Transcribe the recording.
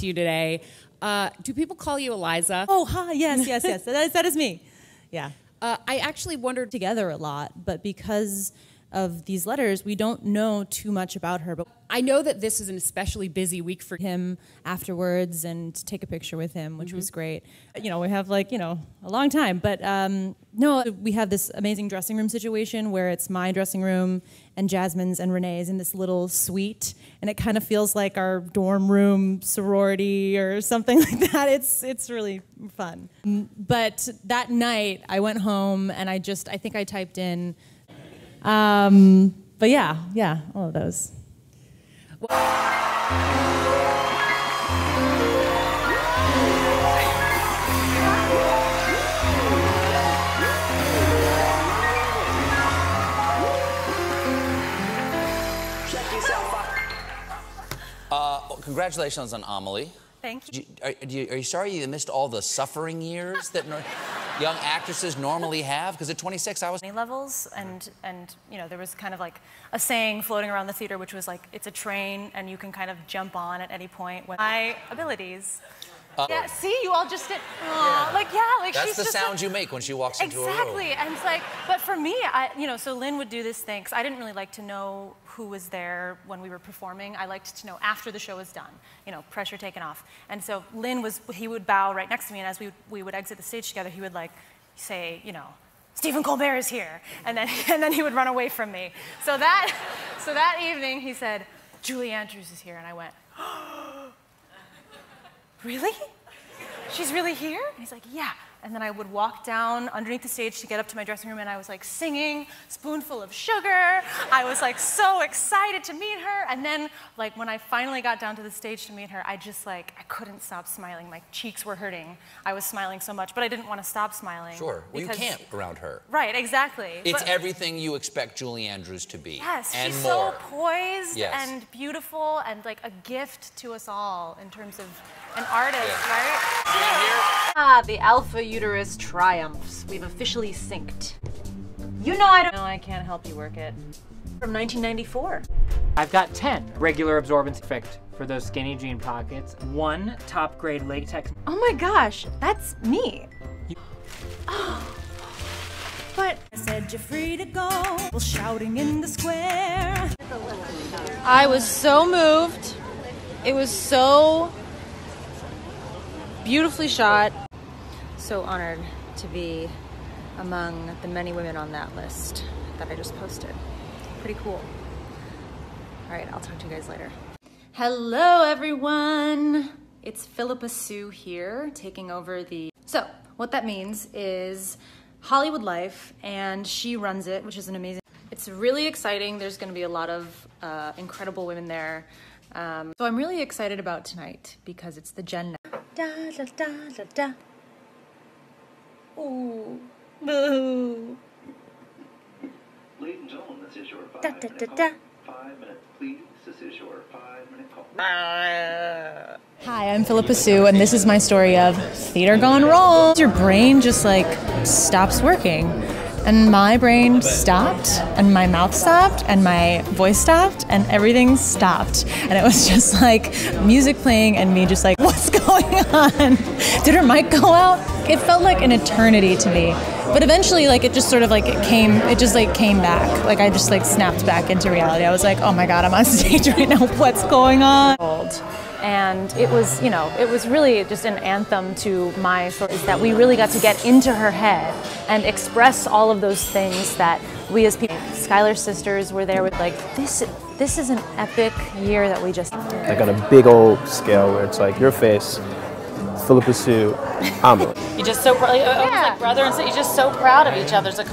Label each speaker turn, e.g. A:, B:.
A: to you today. Uh, do people call you Eliza?
B: Oh, hi. Yes, yes, yes. that, is, that is me. Yeah.
A: Uh, I actually wondered
B: together a lot, but because of these letters, we don't know too much about her. But
A: I know that this is an especially busy week for
B: him afterwards and take a picture with him, which
A: mm-hmm.
B: was great. You know, we have like, you know, a long time. But um, no, we have this amazing dressing room situation where it's my dressing room and Jasmine's and Renee's in this little suite. And it kind of feels like our dorm room sorority or something like that. It's, it's really fun. But that night, I went home and I just, I think I typed in, um, but yeah, yeah, all of those.
C: Uh, congratulations on Amelie.
D: Thank you.
C: Are, you. are, you sorry you missed all the suffering years that no, young actresses normally have? Because at 26, I was
D: levels, and and you know there was kind of like a saying floating around the theater, which was like it's a train, and you can kind of jump on at any point. My abilities. Yeah, see, you all just did. Yeah. Like, yeah, like
C: That's
D: she's
C: the
D: just
C: sound
D: like,
C: you make when she walks into
D: exactly.
C: a room.
D: Exactly, and it's like, but for me, I, you know, so Lin would do this thing because I didn't really like to know who was there when we were performing. I liked to know after the show was done, you know, pressure taken off. And so Lin was, he would bow right next to me, and as we, we would exit the stage together, he would like say, you know, Stephen Colbert is here. And then, and then he would run away from me. So that, so that evening, he said, Julie Andrews is here. And I went, really? She's really here? And he's like, yeah. And then I would walk down underneath the stage to get up to my dressing room, and I was like singing, spoonful of sugar. I was like so excited to meet her. And then, like, when I finally got down to the stage to meet her, I just like, I couldn't stop smiling. My cheeks were hurting. I was smiling so much, but I didn't want to stop smiling.
C: Sure. Well, you can't around her.
D: Right, exactly.
C: It's
D: but,
C: everything you expect Julie Andrews to be.
D: Yes,
C: and
D: she's
C: more.
D: so poised
C: yes.
D: and beautiful and like a gift to us all in terms of an artist, yeah. right?
E: Ah, the alpha uterus triumphs. We've officially synced. You know I don't-
D: No, I can't help you work it.
E: From 1994.
F: I've got 10 regular absorbance perfect for those skinny jean pockets. One top grade latex.
E: Oh my gosh, that's me.
B: but I said you're free to go. While shouting in the square.
E: I was so moved. It was so beautifully shot. So honored to be among the many women on that list that I just posted. Pretty cool. All right, I'll talk to you guys later. Hello, everyone. It's Phillipa Soo here, taking over the. So, what that means is Hollywood Life, and she runs it, which is an amazing. It's really exciting. There's going to be a lot of uh, incredible women there. Um, so I'm really excited about tonight because it's the Gen Da da da da da. Ooh. Boo.
G: Ladies and gentlemen, this is your five da, minute da, da, da. Five minutes, please. This is your five minute call.
B: Hi, I'm Phillipa Soo, and this is my story of theater gone wrong. Your brain just like stops working. And my brain stopped, and my mouth stopped, and my voice stopped, and everything stopped. And it was just like music playing, and me just like, what's going on? Did her mic go out? It felt like an eternity to me. But eventually, like, it just sort of like it came, it just like came back. Like, I just like snapped back into reality. I was like, oh my God, I'm on stage right now. What's going on?
D: and it was you know it was really just an anthem to my stories that we really got to get into her head and express all of those things that we as people Schuyler sisters were there with like this this is an epic year that we just
H: I got a big old scale where it's like your face Phillipa Soo, Amelie.
I: You're just so proud, oh, oh, yeah. like brother and sister, you're just so proud of each other. It's like,